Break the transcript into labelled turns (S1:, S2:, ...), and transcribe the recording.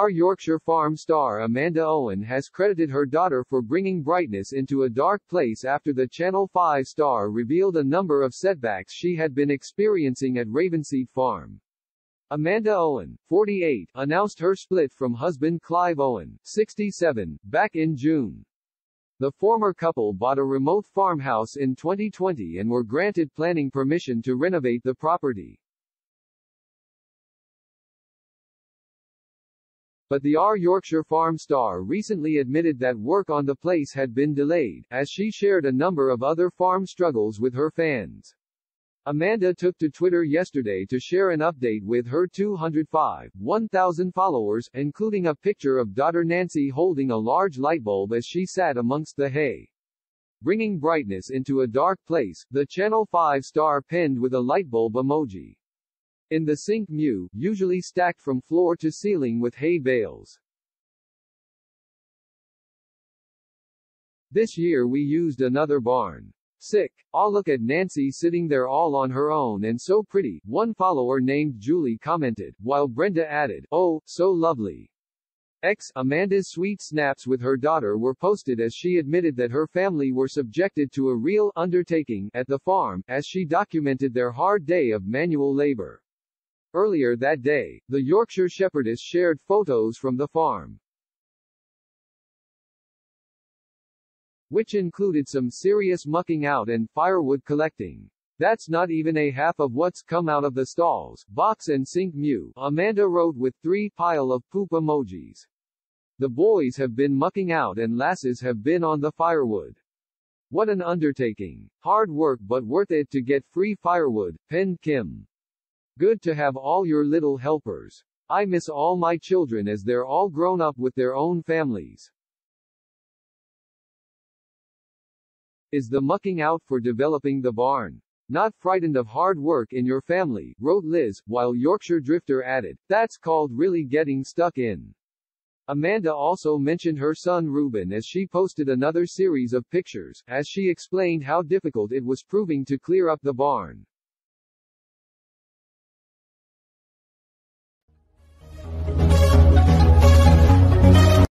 S1: Our Yorkshire Farm star Amanda Owen has credited her daughter for bringing brightness into a dark place after the Channel 5 star revealed a number of setbacks she had been experiencing at Ravenseat Farm. Amanda Owen, 48, announced her split from husband Clive Owen, 67, back in June. The former couple bought a remote farmhouse in 2020 and were granted planning permission to renovate the property. But the Our Yorkshire Farm star recently admitted that work on the place had been delayed, as she shared a number of other farm struggles with her fans. Amanda took to Twitter yesterday to share an update with her 205, 1,000 followers, including a picture of daughter Nancy holding a large lightbulb as she sat amongst the hay. Bringing brightness into a dark place, the Channel 5 star penned with a lightbulb emoji. In the sink mew, usually stacked from floor to ceiling with hay bales. This year we used another barn. Sick. I'll look at Nancy sitting there all on her own and so pretty, one follower named Julie commented, while Brenda added, oh, so lovely. X, Amanda's sweet snaps with her daughter were posted as she admitted that her family were subjected to a real undertaking at the farm, as she documented their hard day of manual labor. Earlier that day, the Yorkshire shepherdess shared photos from the farm. which included some serious mucking out and firewood collecting. That's not even a half of what's come out of the stalls, box and sink mew, Amanda wrote with three pile of poop emojis. The boys have been mucking out and lasses have been on the firewood. What an undertaking. Hard work but worth it to get free firewood, penned Kim. Good to have all your little helpers. I miss all my children as they're all grown up with their own families. Is the mucking out for developing the barn? Not frightened of hard work in your family, wrote Liz, while Yorkshire Drifter added, that's called really getting stuck in. Amanda also mentioned her son Reuben as she posted another series of pictures, as she explained how difficult it was proving to clear up the barn.